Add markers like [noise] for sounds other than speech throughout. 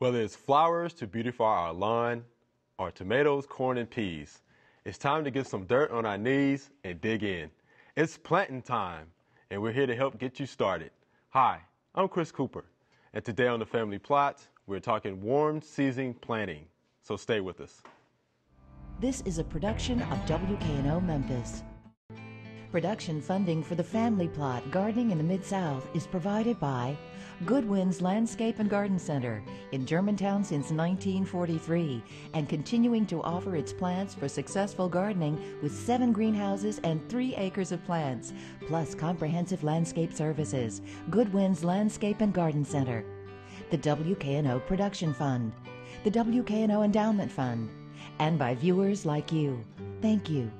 Whether it's flowers to beautify our lawn or tomatoes, corn, and peas, it's time to get some dirt on our knees and dig in. It's planting time, and we're here to help get you started. Hi, I'm Chris Cooper, and today on the Family Plot, we're talking warm season planting. So stay with us. This is a production of WKNO Memphis. Production funding for the Family Plot Gardening in the Mid South is provided by Goodwin's Landscape and Garden Center in Germantown since 1943 and continuing to offer its plants for successful gardening with seven greenhouses and three acres of plants, plus comprehensive landscape services. Goodwin's Landscape and Garden Center. The WKNO Production Fund. The WKNO Endowment Fund. And by viewers like you. Thank you.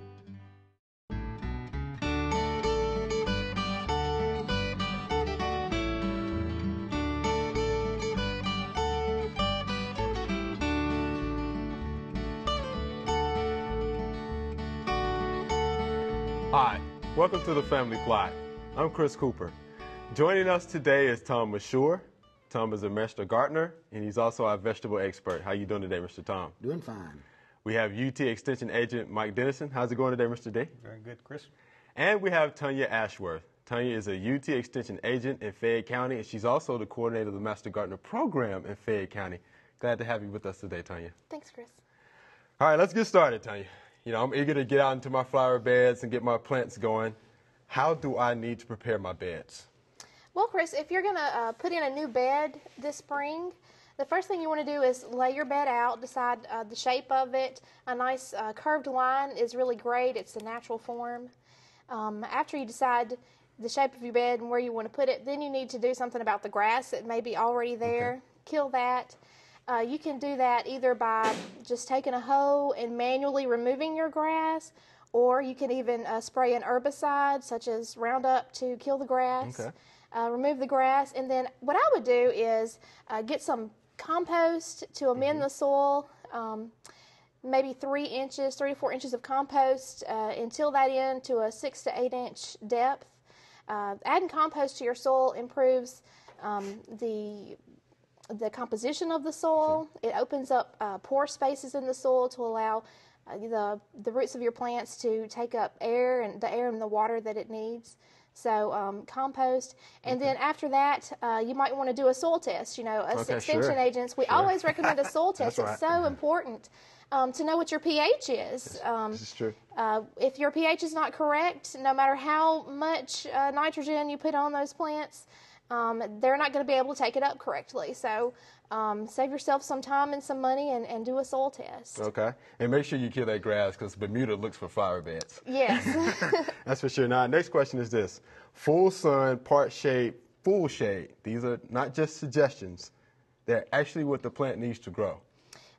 Welcome to the Family Plot. I'm Chris Cooper. Joining us today is Tom Mashour. Tom is a master gardener, and he's also our vegetable expert. How you doing today, Mr. Tom? Doing fine. We have UT Extension Agent Mike Dennison. How's it going today, Mr. D? Very good, Chris. And we have Tonya Ashworth. Tonya is a UT Extension Agent in Fayette County, and she's also the coordinator of the Master Gardener Program in Fayette County. Glad to have you with us today, Tonya. Thanks, Chris. All right, let's get started, Tonya. You know, I'm eager to get out into my flower beds and get my plants going. How do I need to prepare my beds? Well, Chris, if you're going to uh, put in a new bed this spring, the first thing you want to do is lay your bed out, decide uh, the shape of it. A nice uh, curved line is really great, it's the natural form. Um, after you decide the shape of your bed and where you want to put it, then you need to do something about the grass that may be already there. Okay. Kill that. Uh, you can do that either by just taking a hoe and manually removing your grass, or you can even uh, spray an herbicide such as Roundup to kill the grass. Okay. Uh, remove the grass, and then what I would do is uh, get some compost to amend the soil. Um, maybe three inches, three to four inches of compost, uh, and till that in to a six to eight inch depth. Uh, adding compost to your soil improves um, the the composition of the soil. It opens up uh, pore spaces in the soil to allow uh, the the roots of your plants to take up air and the air and the water that it needs. So um, compost, and then after that, uh, you might want to do a soil test. You know, us Okay, extension sure. agents, we Sure. always recommend a [laughs] soil test. It's so important um, to know what your pH is. Um, This is true. uh, if your pH is not correct, no matter how much uh, nitrogen you put on those plants, um, they're not going to be able to take it up correctly. So um, save yourself some time and some money and, and do a soil test. Okay. And make sure you kill that grass because Bermuda looks for flower beds. Yes. [laughs] That's for sure. Now, next question is this full sun, part shade, full shade. These are not just suggestions, they're actually what the plant needs to grow.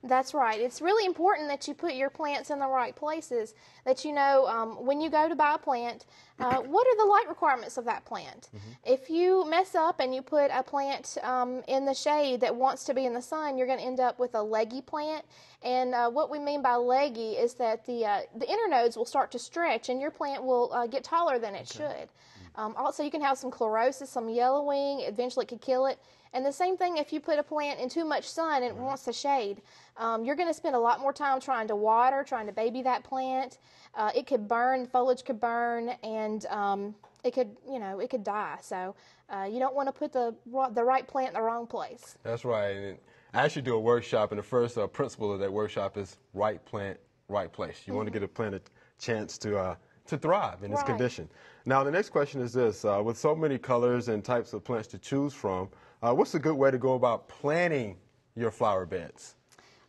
That's right. It's really important that you put your plants in the right places. That you know um, when you go to buy a plant, uh, [clears throat] what are the light requirements of that plant? If you mess up and you put a plant um, in the shade that wants to be in the sun, you're going to end up with a leggy plant. And uh, what we mean by leggy is that the uh, the internodes will start to stretch, and your plant will uh, get taller than it should. Um, also, you can have some chlorosis, some yellowing. Eventually, it could kill it. And the same thing if you put a plant in too much sun and it wants the shade. Um, you're going to spend a lot more time trying to water, trying to baby that plant. Uh, it could burn, foliage could burn, and um, it could, you know, it could die. So uh, you don't want to put the the right plant in the wrong place. That's right. And I actually do a workshop, and the first uh, principle of that workshop is right plant, right place. You want to get a plant a chance to uh, to thrive in Right. condition. Now, the next question is this: uh, With so many colors and types of plants to choose from, uh, what's a good way to go about planting your flower beds?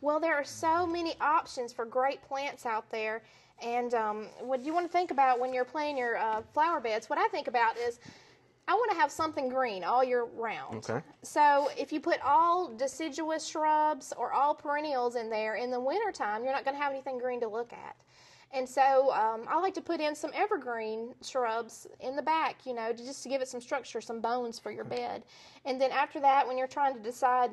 Well, there are so many options for great plants out there. And um, what you want to think about when you're planting your uh, flower beds, what I think about is I want to have something green all year round. Okay. So if you put all deciduous shrubs or all perennials in there in the wintertime, you're not going to have anything green to look at. And so um, I like to put in some evergreen shrubs in the back, you know, to just to give it some structure, some bones for your bed. And then after that, when you're trying to decide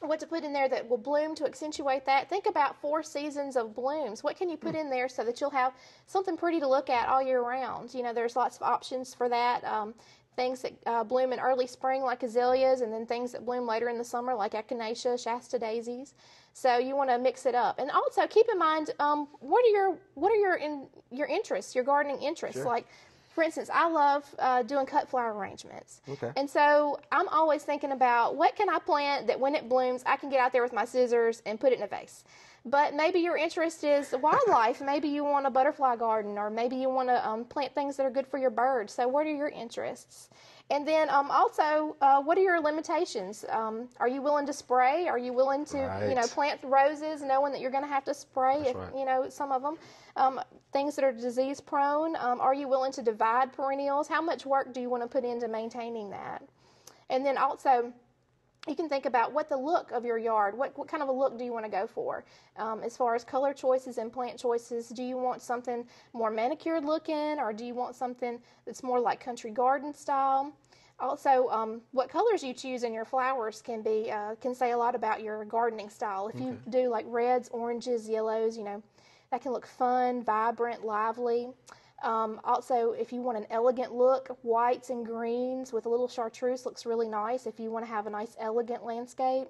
what to put in there that will bloom to accentuate that. Think about four seasons of blooms. What can you put in there so that you'll have something pretty to look at all year round? You know, there's lots of options for that. Um, things that uh, bloom in early spring like azaleas, and then things that bloom later in the summer like echinacea, Shasta daisies. So you want to mix it up, and also keep in mind um, what are your what are your in, your interests, your gardening interests. Sure. Like, for instance, I love uh, doing cut flower arrangements, Okay. and so I'm always thinking about what can I plant that when it blooms, I can get out there with my scissors and put it in a vase. But maybe your interest is wildlife. maybe you want a butterfly garden, or maybe you want to um, plant things that are good for your birds. So, what are your interests? And then um, also, uh, what are your limitations? Um, are you willing to spray? Are you willing to, you know, plant roses, knowing that you're going to have to spray? if, right. You know, some of them, um, things that are disease prone. Um, are you willing to divide perennials? How much work do you want to put into maintaining that? And then also, you can think about what the look of your yard, what, what kind of a look do you want to go for? Um, as far as color choices and plant choices, do you want something more manicured looking or do you want something that's more like country garden style? Also, um, what colors you choose in your flowers can be uh, can say a lot about your gardening style. If you do like reds, oranges, yellows, you know, that can look fun, vibrant, lively. Um, also, if you want an elegant look, whites and greens with a little chartreuse looks really nice if you want to have a nice, elegant landscape.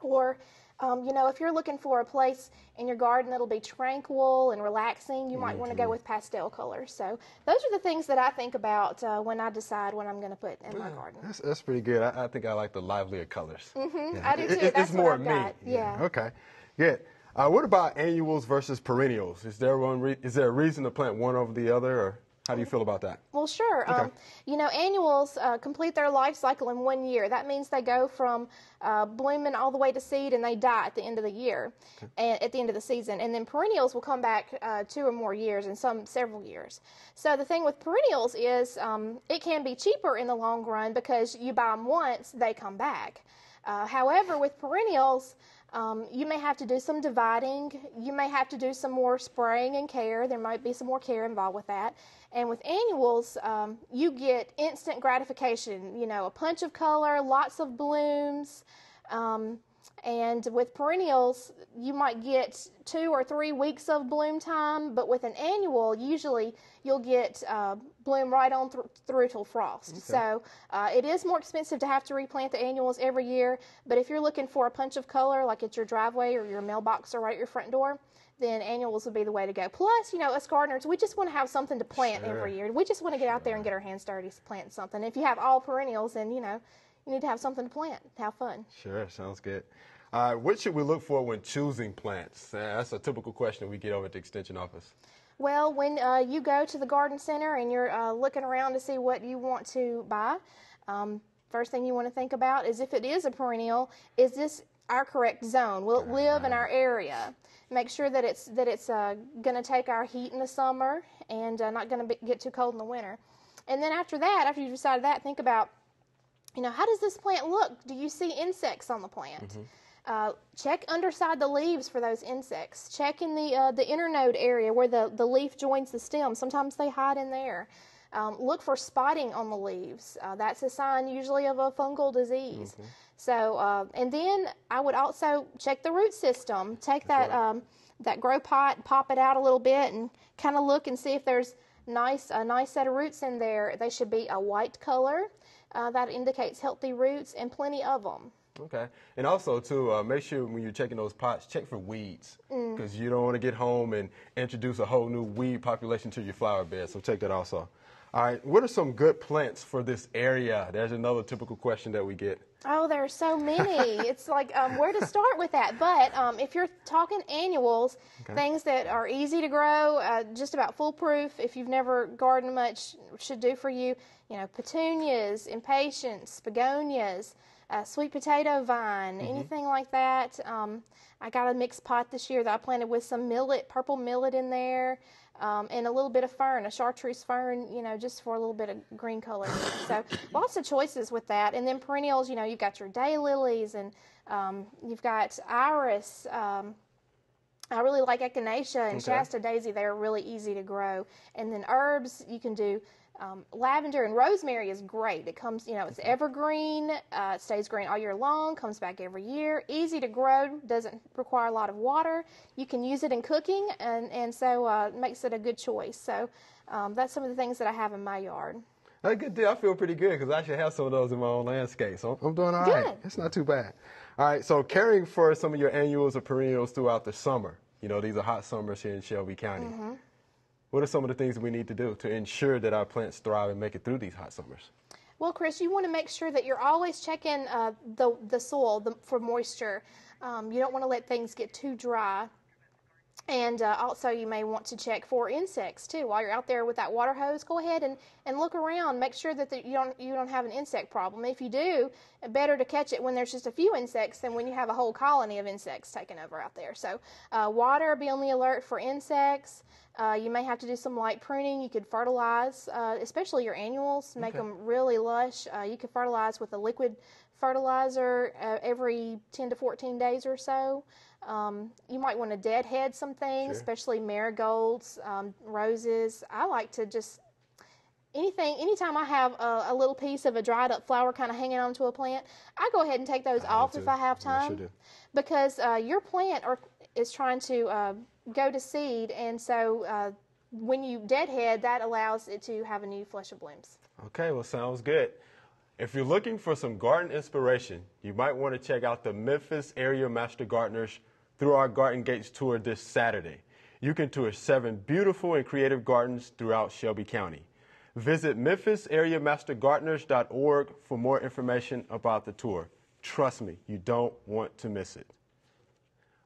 Or, um, you know, if you're looking for a place in your garden that'll be tranquil and relaxing, you might want to go with pastel colors. So, those are the things that I think about uh, when I decide what I'm going to put in my garden. That's, that's pretty good. I, I think I like the livelier colors. Mm-hmm. I do too. That's it's what more me. got. Yeah. Okay. Good. Uh, what about annuals versus perennials? Is there one? Re- is there a reason to plant one over the other, or how do you feel about that? Well, sure. Um, you know, annuals uh, complete their life cycle in one year. That means they go from uh, blooming all the way to seed and they die at the end of the year, and at the end of the season. And then perennials will come back uh, two or more years, and some several years. So the thing with perennials is um, it can be cheaper in the long run because you buy them once, they come back. Uh, however, with perennials, um, you may have to do some dividing. You may have to do some more spraying and care. There might be some more care involved with that. And with annuals, um, you get instant gratification. You know, a punch of color, lots of blooms. Um, and with perennials, you might get two or three weeks of bloom time, but with an annual, usually you'll get uh, bloom right on thr through till frost. So uh, it is more expensive to have to replant the annuals every year, but if you're looking for a punch of color, like at your driveway or your mailbox or right at your front door, then annuals would be the way to go. Plus, you know, us gardeners, we just want to have something to plant Sure. every year. We just want to get out there and get our hands dirty to plant something. If you have all perennials, then, you know, you need to have something to plant, have fun. Sure, sounds good. Uh, what should we look for when choosing plants? Uh, that's a typical question we get over at the Extension office. Well, when uh, you go to the garden center and you're uh, looking around to see what you want to buy, um, first thing you want to think about is if it is a perennial, is this our correct zone? Will it live in our area? Make sure that it's that it's uh, going to take our heat in the summer and uh, not going to get too cold in the winter. And then after that, after you decide that, think about you know, how does this plant look? Do you see insects on the plant? Uh, check underside the leaves for those insects. Check in the uh, the internode area where the, the leaf joins the stem. Sometimes they hide in there. Um, look for spotting on the leaves. Uh, that's a sign usually of a fungal disease. So, uh, and then I would also check the root system. Take that um, that grow pot, pop it out a little bit, and kind of look and see if there's nice a nice set of roots in there. They should be a white color. Uh, that indicates healthy roots and plenty of them. Okay. And also, too, uh, make sure when you're checking those pots, check for weeds because you don't want to get home and introduce a whole new weed population to your flower bed. So check that also. All right. What are some good plants for this area? There's another typical question that we get. Oh, there are so many. [laughs] it's like um, where to start with that. But um, if you're talking annuals, things that are easy to grow, uh, just about foolproof, if you've never gardened much, should do for you. You know, petunias, impatiens, begonias, uh, sweet potato vine, anything like that. Um, I got a mixed pot this year that I planted with some millet, purple millet in there. Um, and a little bit of fern, a chartreuse fern, you know, just for a little bit of green color. so lots of choices with that. And then perennials, you know, you've got your daylilies and um, you've got iris. Um, I really like echinacea and Okay. Shasta daisy. They're really easy to grow. And then herbs, you can do um, lavender and rosemary is great. It comes, you know, it's evergreen. Uh, it stays green all year long. Comes back every year. Easy to grow. Doesn't require a lot of water. You can use it in cooking, and and so uh, makes it a good choice. So um, that's some of the things that I have in my yard. A good deal. I feel pretty good because I actually have some of those in my own landscape. So I'm doing all right. Good. It's not too bad. All right. So caring for some of your annuals or perennials throughout the summer. You know, these are hot summers here in Shelby County. Mm-hmm. What are some of the things we need to do to ensure that our plants thrive and make it through these hot summers? Well, Chris, you want to make sure that you're always checking uh, the the soil the, for moisture. Um, you don't want to let things get too dry. And uh, also, you may want to check for insects too. While you're out there with that water hose, go ahead and, and look around. Make sure that the, you don't you don't have an insect problem. If you do, better to catch it when there's just a few insects than when you have a whole colony of insects taking over out there. So, uh, water, be on the alert for insects. Uh, you may have to do some light pruning. You could fertilize, uh, especially your annuals, make them really lush. Uh, you could fertilize with a liquid fertilizer uh, every 10 to 14 days or so. Um, you might want to deadhead some things, Sure. especially marigolds, um, roses. I like to just anything anytime I have a, a little piece of a dried up flower kind of hanging onto a plant, I go ahead and take those off if I have sure time do. because uh, your plant are, is trying to uh, go to seed, and so uh, when you deadhead, that allows it to have a new flush of blooms. Okay, well, sounds good. If you're looking for some garden inspiration, you might want to check out the Memphis Area Master Gardeners through our Garden Gates tour this Saturday. You can tour seven beautiful and creative gardens throughout Shelby County. Visit memphisareamastergardeners.org for more information about the tour. Trust me, you don't want to miss it.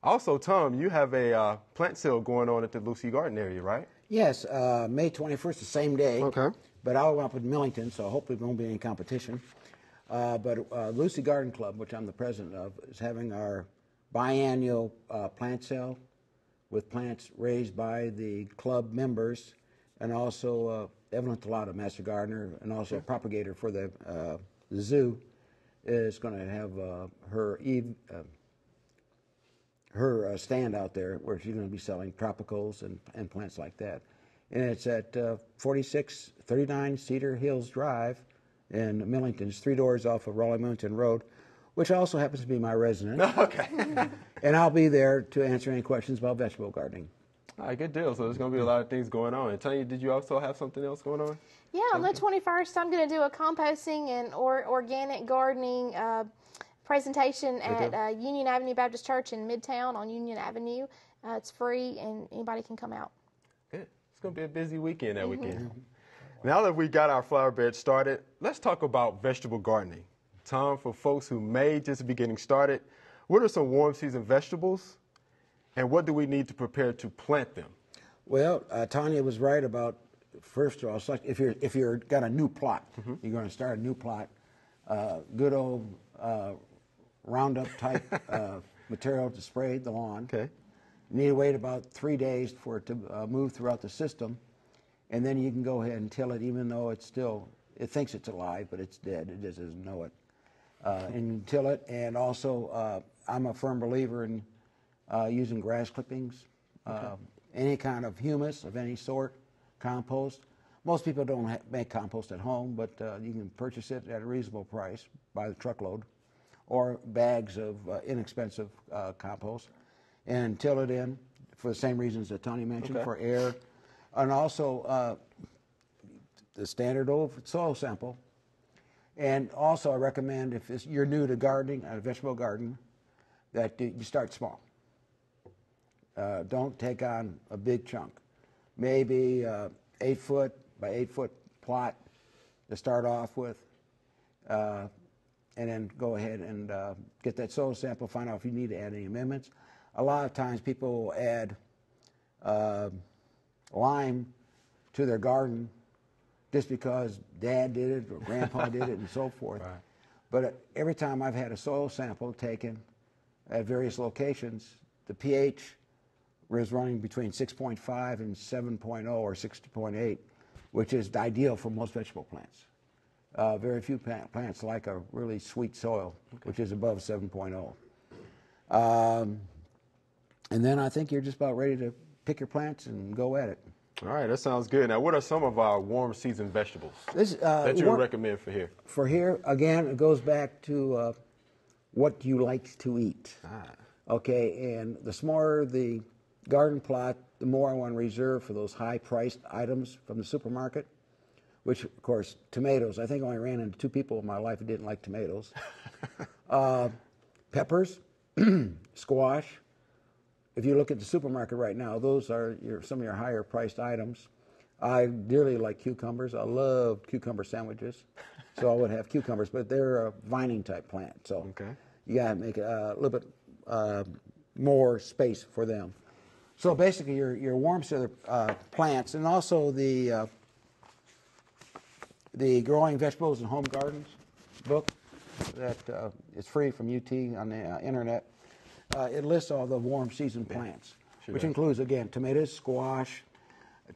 Also, Tom, you have a uh, plant sale going on at the Lucy Garden area, right? Yes, uh, May 21st, the same day. Okay. But I'll up in Millington, so hopefully there won't be any competition. Uh, but uh, Lucy Garden Club, which I'm the president of, is having our biannual uh, plant sale with plants raised by the club members and also uh, Evelyn Talata, Master Gardener, and also a propagator for the, uh, the zoo, is going to have uh, her eve, uh, her uh, stand out there where she's going to be selling tropicals and, and plants like that. And it's at uh, 4639 Cedar Hills Drive in Millington. It's three doors off of Raleigh Millington Road, which also happens to be my residence. [laughs] Okay. [laughs] and I'll be there to answer any questions about vegetable gardening. All right, good deal. So there's going to be a lot of things going on. And Tonya, did you also have something else going on? Yeah, on the 21st, I'm going to do a composting and or organic gardening uh, presentation at uh, Union Avenue Baptist Church in Midtown on Union Avenue. Uh, it's free and anybody can come out. Good. It's going to be a busy weekend that Mm-hmm. weekend. Now that we got our flower bed started, let's talk about vegetable gardening. Tom, for folks who may just be getting started, what are some warm season vegetables and what do we need to prepare to plant them? Well, uh, Tonya was right about first of all, select- if you're if you're got a new plot, Mm-hmm. you're going to start a new plot. Uh, good old uh, Roundup type uh, [laughs] material to spray the lawn. Okay. You need to wait about three days for it to uh, move throughout the system, and then you can go ahead and till it, even though it's still it thinks it's alive, but it's dead. It just doesn't know it. Uh, and you till it, and also uh, I'm a firm believer in uh, using grass clippings, uh, any kind of humus of any sort, compost. Most people don't ha- make compost at home, but uh, you can purchase it at a reasonable price by the truckload, or bags of uh, inexpensive uh, compost, and till it in for the same reasons that Tony mentioned Okay. for air, and also uh, the standard old soil sample. And also, I recommend if it's, you're new to gardening, a vegetable garden, that you you start small. Uh, don't take on a big chunk. Maybe uh, eight foot by eight foot plot to start off with, uh, and then go ahead and uh, get that soil sample. Find out if you need to add any amendments. A lot of times, people will add uh, lime to their garden just because dad did it or grandpa did it and so [laughs] forth. Right. But uh, every time I've had a soil sample taken at various locations, the pH was running between 6.5 and 7.0 or 6.8, which is ideal for most vegetable plants. Uh, very few plants like a really sweet soil, which is above 7.0. Um, and then I think you're just about ready to pick your plants and go at it. All right, that sounds good. Now, what are some of our warm season vegetables This, uh, that you warm- would recommend for here? for here again it goes back to uh, what you like to eat okay and the smaller the garden plot the more i want to reserve for those high priced items from the supermarket which of course tomatoes. I think I only ran into two people in my life who didn't like tomatoes. [laughs] uh, peppers, [clears throat] squash. If you look at the supermarket right now, those are your, some of your higher priced items. I dearly like cucumbers. I love cucumber sandwiches, so I would have [laughs] cucumbers, but they're a vining type plant, so Okay. you got to make a little bit uh, more space for them. So basically, your your warm weather uh, plants, and also the uh, the growing vegetables and home gardens book that uh, is free from UT on the uh, internet. Uh, it lists all the warm season plants, sure which does. includes again tomatoes, squash,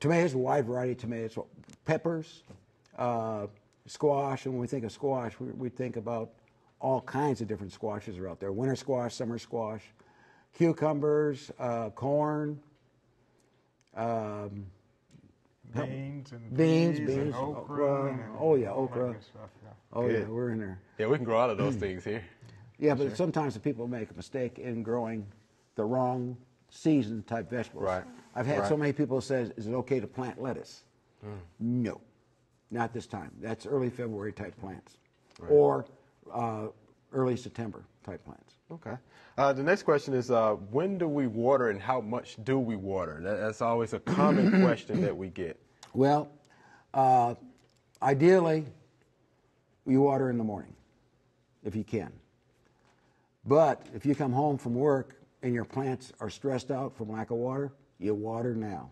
tomatoes, a wide variety of tomatoes, peppers, uh, squash. And when we think of squash, we, we think about all kinds of different squashes are out there: winter squash, summer squash, cucumbers, uh, corn. Um, Beans and Beans, peas beans, and okra. okra. and Oh, yeah, all okra. stuff, yeah. oh yeah, we're in there. Yeah, we can grow all of those things here. Yeah, but sometimes the people make a mistake in growing the wrong season type vegetables. Right. I've had so many people say, "Is it okay to plant lettuce?" No, not this time. That's early February type plants, or uh, early September type plants. Okay. Uh, the next question is uh, when do we water and how much do we water? That, that's always a common [coughs] question that we get. Well, uh, ideally, you water in the morning if you can. But if you come home from work and your plants are stressed out from lack of water, you water now.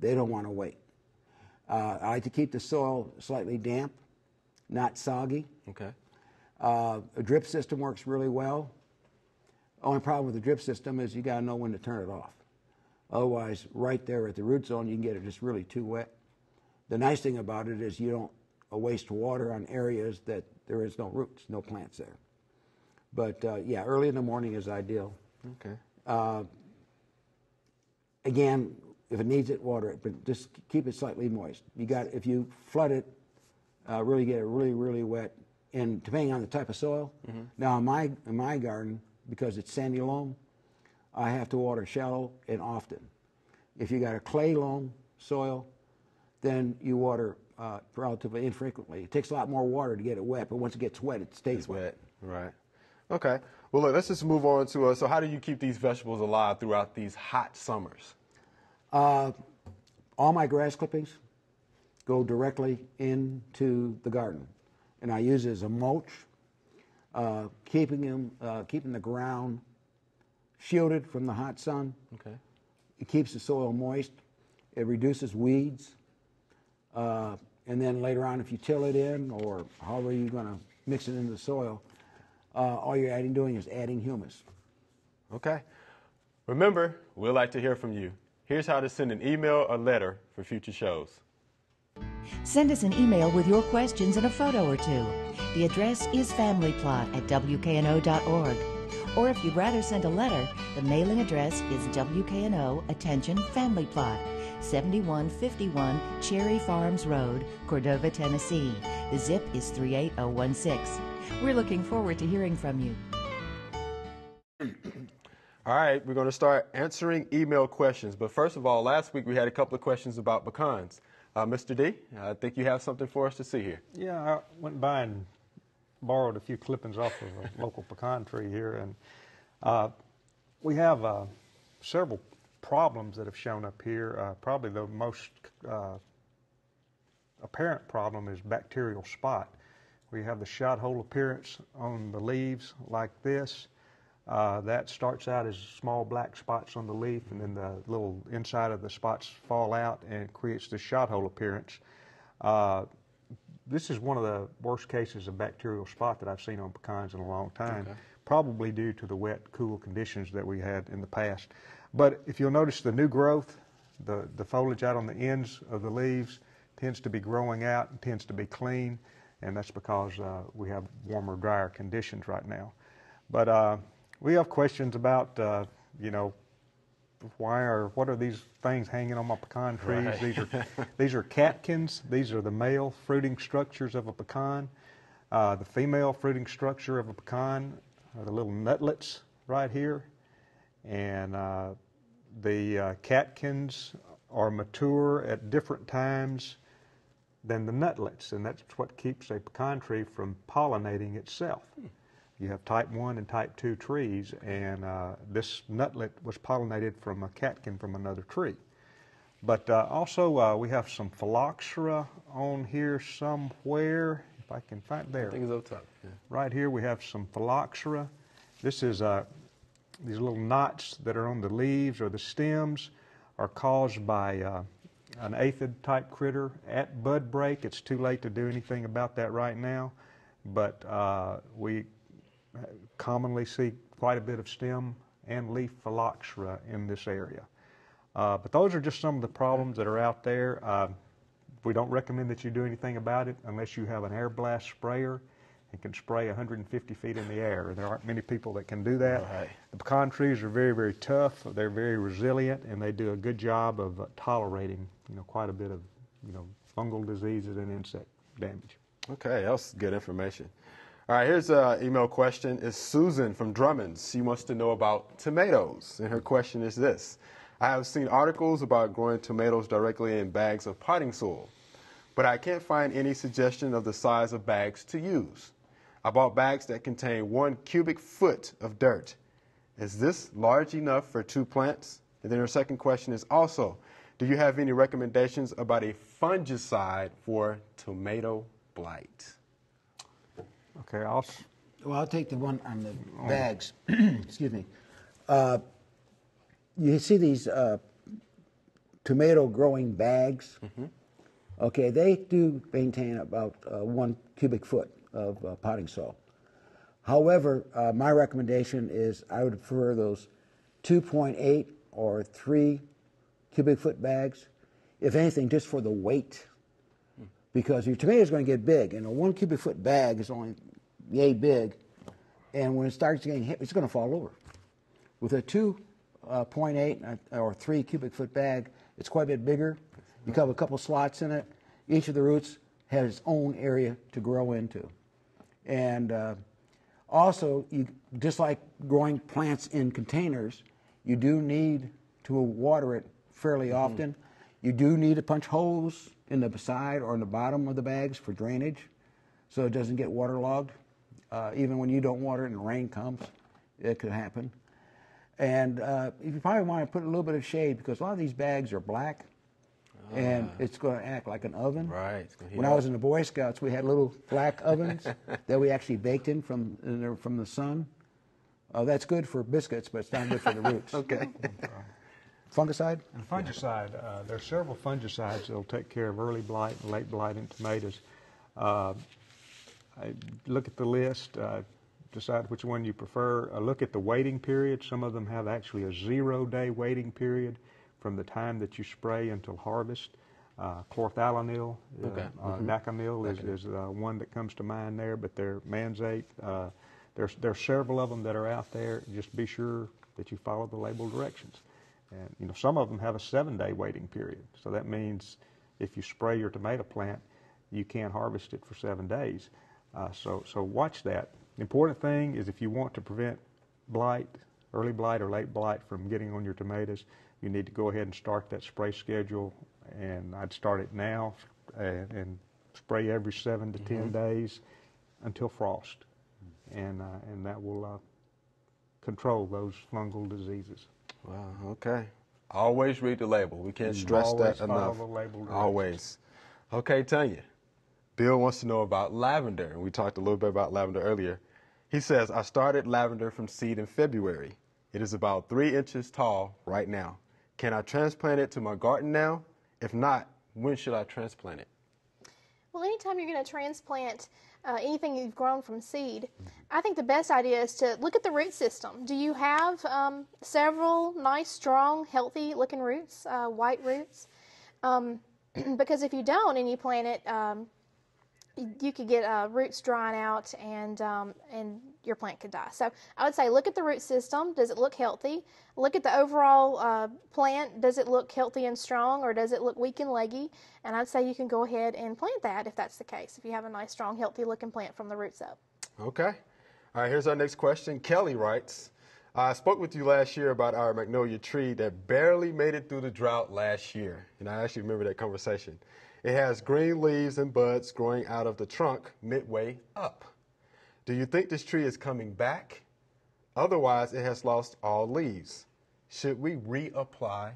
They don't want to wait. Uh, I like to keep the soil slightly damp, not soggy. Okay. Uh, a drip system works really well. Only problem with the drip system is you got to know when to turn it off. Otherwise, right there at the root zone, you can get it just really too wet. The nice thing about it is you don't uh, waste water on areas that there is no roots, no plants there. But uh, yeah, early in the morning is ideal. Okay. Again, if it needs it, water it, but just keep it slightly moist. You got if you flood it, uh, really get it really really wet, and depending on the type of soil. Now in my in my garden, because it's sandy loam, I have to water shallow and often. If you got a clay loam soil, then you water uh, relatively infrequently. It takes a lot more water to get it wet, but once it gets wet, it stays wet. wet. Right. Okay. Well, look, let's just move on to uh, so how do you keep these vegetables alive throughout these hot summers? all my grass clippings go directly into the garden, and I use it as a mulch, uh, keeping them, uh, keeping the ground shielded from the hot sun. Okay. It keeps the soil moist. It reduces weeds, uh, and then later on, if you till it in or however you're going to mix it into the soil, uh, all you're adding doing is adding humus. Okay. Remember, we'd like to hear from you. Here's how to send an email or letter for future shows. Send us an email with your questions and a photo or two. The address is familyplot at wkno.org. Or if you'd rather send a letter, the mailing address is WKNO Attention Family Plot, 7151 Cherry Farms Road, Cordova, Tennessee. The zip is 38016. We're looking forward to hearing from you. [clears throat] All right, we're going to start answering email questions. But first of all, last week we had a couple of questions about pecans. Uh, Mr. D, I think you have something for us to see here. Yeah, I went by and borrowed a few clippings off of a [laughs] local pecan tree here, and uh, we have uh, several problems that have shown up here. Uh, probably the most uh, apparent problem is bacterial spot. We have the shot hole appearance on the leaves like this. Uh, that starts out as small black spots on the leaf, and then the little inside of the spots fall out and creates the shot hole appearance. Uh, this is one of the worst cases of bacterial spot that I've seen on pecans in a long time, probably due to the wet, cool conditions that we had in the past. But if you'll notice the new growth, the, the foliage out on the ends of the leaves tends to be growing out and tends to be clean, and that's because uh, we have warmer, drier conditions right now. But uh, we have questions about, uh, you know, why are what are these things hanging on my pecan trees? Right. These are [laughs] these are catkins. These are the male fruiting structures of a pecan. Uh, the female fruiting structure of a pecan are the little nutlets right here, and uh, the uh, catkins are mature at different times than the nutlets, and that's what keeps a pecan tree from pollinating itself. You have type 1 and type 2 trees, and uh, this nutlet was pollinated from a catkin from another tree. But uh, also, uh, we have some phylloxera on here somewhere. If I can find there. It's up top. Yeah. Right here we have some phylloxera. This is uh, these little knots that are on the leaves or the stems are caused by uh, an aphid type critter at bud break. It's too late to do anything about that right now, but uh, we commonly see quite a bit of stem and leaf phylloxera in this area. Uh, but those are just some of the problems that are out there. Uh, we don't recommend that you do anything about it unless you have an air blast sprayer and can spray 150 feet in the air. There aren't many people that can do that. Right. The pecan trees are very, very tough. They're very resilient, and they do a good job of uh, tolerating, you know, quite a bit of, you know, fungal diseases and insect damage. Okay, that's good information. All right, here's an email question. It's Susan from Drummond. She wants to know about tomatoes, and her question is this. I have seen articles about growing tomatoes directly in bags of potting soil, but I can't find any suggestion of the size of bags to use. I bought bags that contain one cubic foot of dirt. Is this large enough for two plants? And then her second question is also, do you have any recommendations about a fungicide for tomato blight? Okay, I'll. s- Well, I'll take the one on the bags. [clears throat] Excuse me. Uh, you see these uh, tomato growing bags? Okay, they do maintain about uh, one cubic foot of uh, potting soil. However, uh, my recommendation is I would prefer those 2.8 or 3 cubic foot bags, if anything, just for the weight because your tomato is going to get big, and a one cubic foot bag is only yay big, and when it starts getting hit, it's going to fall over. With a 2.8 or 3 cubic foot bag, it's quite a bit bigger. You have a couple slots in it. Each of the roots has its own area to grow into. And uh, also, you, just like growing plants in containers, you do need to water it fairly often. You do need to punch holes in the side or in the bottom of the bags for drainage so it doesn't get waterlogged. Uh, even when you don't water it and rain comes, it could happen. And uh, you probably want to put a little bit of shade because a lot of these bags are black and it's going to act like an oven. Right, it's gonna heat When I was in the Boy Scouts, we had little black ovens [laughs] that we actually baked in from in the- from the sun. Uh, that's good for biscuits, but it's not good for the roots. [laughs] Okay. Fungicide? And fungicide, uh, there are several fungicides that'll take care of early blight and late blight in tomatoes. Uh, I look at the list, uh, decide which one you prefer. Uh, look at the waiting period. Some of them have actually a zero-day waiting period from the time that you spray until harvest. Uh, chlorthalonil, uh, Okay. uh, Daconil is, is uh, one that comes to mind there, but they're Manzate. Uh, there's, there's several of them that are out there. Just be sure that you follow the label directions. And you know, some of them have a seven-day waiting period. So that means if you spray your tomato plant, you can't harvest it for seven days. Uh, so, so watch that. The important thing is if you want to prevent blight, early blight or late blight from getting on your tomatoes, you need to go ahead and start that spray schedule. And I'd start it now and, and spray every seven to ten days until frost, and uh, and that will uh, control those fungal diseases. Wow, okay. Always read the label. We can't stress Always that enough. the label directions. Always. Okay, Tonya. Bill wants to know about lavender, and we talked a little bit about lavender earlier. He says, I started lavender from seed in February. It is about three inches tall right now. Can I transplant it to my garden now? If not, when should I transplant it? Well, anytime you're going to transplant uh, anything you've grown from seed, I think the best idea is to look at the root system. Do you have um, several nice, strong, healthy looking roots, uh, white roots? Um, [clears throat] because if you don't and you plant it, um, you- could get uh, roots drying out and um, and your plant could die. So I would say look at the root system. Does it look healthy? Look at the overall uh, plant. Does it look healthy and strong, or does it look weak and leggy? And I'd say you can go ahead and plant that if that's the case. If you have a nice, strong, healthy looking plant from the roots up. Okay. All right, here's our next question. Kelly writes I spoke with you last year about our magnolia tree that barely made it through the drought last year. And I actually remember that conversation. It has green leaves and buds growing out of the trunk midway up. Do you think this tree is coming back? Otherwise, it has lost all leaves. Should we reapply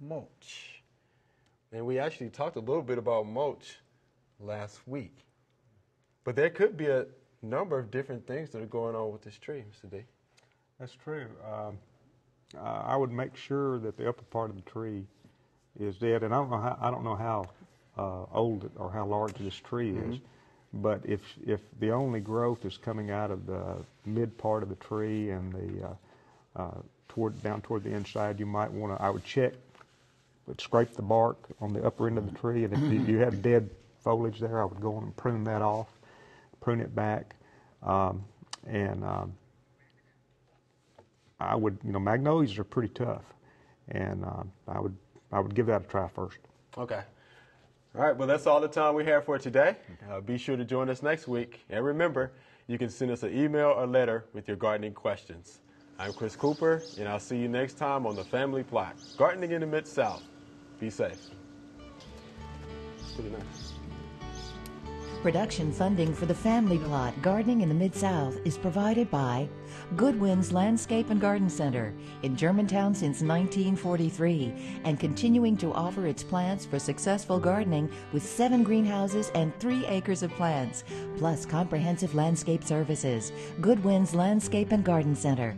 mulch? And we actually talked a little bit about mulch last week. But there could be a number of different things that are going on with this tree, Mr. D. That's true. Um, uh, I would make sure that the upper part of the tree is dead, and I don't know how I don't know how uh, old or how large this tree is, Mm-hmm. But if if the only growth is coming out of the mid part of the tree and the uh, uh, toward down toward the inside, you might want to. I would check, would scrape the bark on the upper end of the tree, and if you- you have dead foliage there, I would go on and prune that off, prune it back, um, and um, I would, you know, magnolias are pretty tough, and uh, I would, I would give that a try first. Okay. All right, well, that's all the time we have for today. Uh, be sure to join us next week. And remember, you can send us an email or letter with your gardening questions. I'm Chris Cooper, and I'll see you next time on the Family Plot, Gardening in the Mid South. Be safe. Pretty nice. Production funding for the Family Plot Gardening in the Mid South is provided by Goodwin's Landscape and Garden Center in Germantown since 1943 and continuing to offer its plants for successful gardening with seven greenhouses and three acres of plants, plus comprehensive landscape services. Goodwin's Landscape and Garden Center.